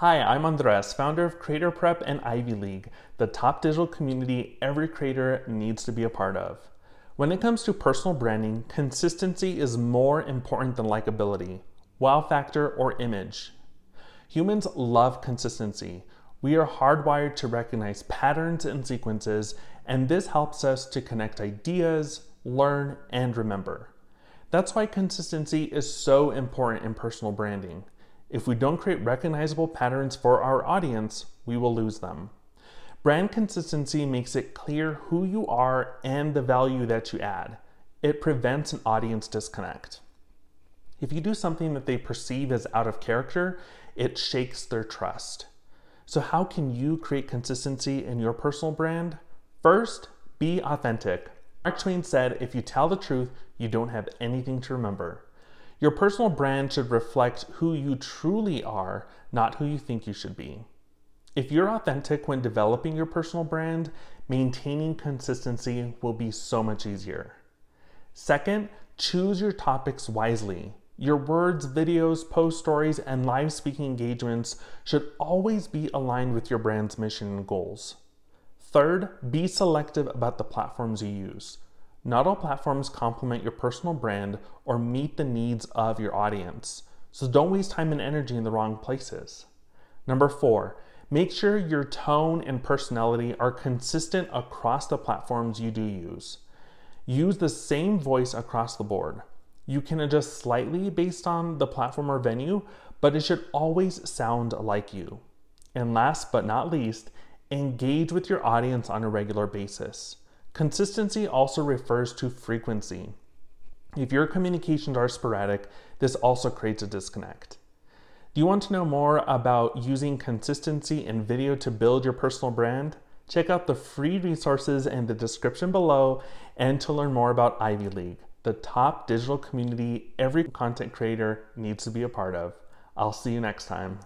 Hi, I'm Andres, founder of Creator Prep and Ivy League, the top digital community every creator needs to be a part of. When it comes to personal branding, consistency is more important than likability, wow factor, or image. Humans love consistency. We are hardwired to recognize patterns and sequences, and this helps us to connect ideas, learn, and remember. That's why consistency is so important in personal branding. If we don't create recognizable patterns for our audience, we will lose them. Brand consistency makes it clear who you are and the value that you add. It prevents an audience disconnect. If you do something that they perceive as out of character, it shakes their trust. So, how can you create consistency in your personal brand? First, be authentic. Mark Twain said, If you tell the truth, you don't have anything to remember. Your personal brand should reflect who you truly are, not who you think you should be. If you're authentic when developing your personal brand, maintaining consistency will be so much easier. Second, choose your topics wisely. Your words, videos, post stories, and live speaking engagements should always be aligned with your brand's mission and goals. Third, be selective about the platforms you use. Not all platforms complement your personal brand or meet the needs of your audience, so don't waste time and energy in the wrong places. Number four, make sure your tone and personality are consistent across the platforms you do use. Use the same voice across the board. You can adjust slightly based on the platform or venue, but it should always sound like you. And last but not least, engage with your audience on a regular basis. Consistency also refers to frequency. If your communications are sporadic, this also creates a disconnect. Do you want to know more about using consistency in video to build your personal brand? Check out the free resources in the description below and to learn more about Ivy League, the top digital community every content creator needs to be a part of. I'll see you next time.